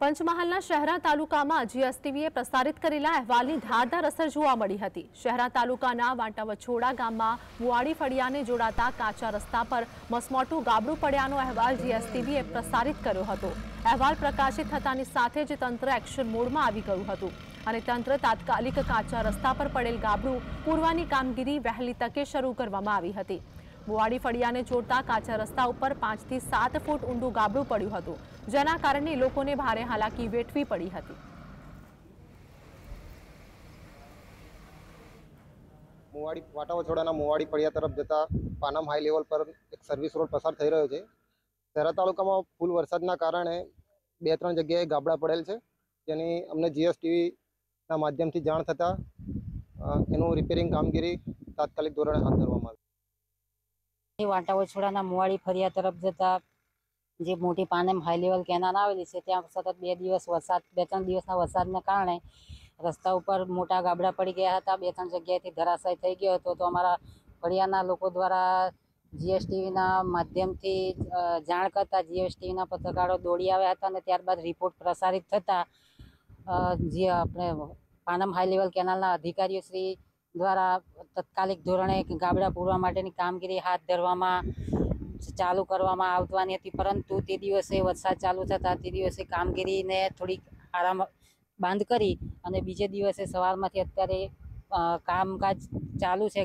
પંચમહાલના શહેરા તાલુકામાં જીએસટીવીએ પ્રસારિત કરેલા અહેવાલની ધારદાર અસર જોવા મળી હતી. શહેરા તાલુકાના વાંટાવછોડા ગામમાં મુવાડી ફળિયાને જોડાતા કાચા રસ્તા પર મસમોટું ગાબડું પડ્યાનો અહેવાલ જીએસટીવીએ પ્રસારિત કર્યો હતો. અહેવાલ પ્રકાશિત થતાની સાથે જ તંત્ર એક્શન મોડમાં આવી ગયું હતું અને તંત્ર તાત્કાલિક કાચા રસ્તા પર પડેલ ગાબડું પૂરવાની કામગીરી વહેલી તકે શરૂ કરવામાં આવી હતી. મુવાડી ફળિયાને જોડતા કાચા રસ્તા ઉપર પાંચથી સાત ફૂટ ઊંડું ગાબડું પડ્યું હતું, જેના કારણે લોકોને ભારે હાલાકી વેઠવી પડી હતી. મોવાડી, વાટાવાછોડાના મુવાડી ફળિયા તરફ જતા પાનમ હાઈ લેવલ પર એક સર્વિસ રોડ પસાર થઈ રહ્યો છે. શહેરા તાલુકામાં ફૂલ વરસાદના કારણે બે ત્રણ જગ્યાએ ગાબડા પડેલ છે. જેની અમને જીએસટીવીના માધ્યમથી જાણ થતાં એનું રિપેરિંગ કામગીરી તાત્કાલિક ધોરણે હાથ ધરવામાં આવી. એ વાંટાવછોડાના મુવાડી ફરિયા તરફ જતા જે મોટી પાનેમ હાઈ લેવલ કેનાલ આવેલી છે, ત્યાં સતત બે દિવસ વરસાદ, બે ત્રણ દિવસના વરસાદને કારણે રસ્તા ઉપર મોટા ગાબડા પડી ગયા હતા. બે ત્રણ જગ્યાએથી ધરાશાય થઈ ગયો હતો. તો અમારા ફળિયાના લોકો દ્વારા જીએસટીવીના માધ્યમથી જાણ કરતા જીએસટીવીના પત્રકારો દોડી આવ્યા હતા અને ત્યારબાદ રિપોર્ટ પ્રસારિત થતાં જે આપણે પાનમ હાઈ લેવલ કેનાલના અધિકારીઓ શ્રી દ્વારા તત્કાલિક ધોરણે ગાબડા પૂરવા માટેની કામગીરી હાથ ધરવામાં ચાલુ કરવામાં આવવાની હતી. પરંતુ તે દિવસે વરસાદ ચાલુ થતાં તે દિવસે કામગીરીને થોડીક આરામ બંધ કરી અને બીજે દિવસે સવારમાંથી અત્યારે કામકાજ ચાલુ છે.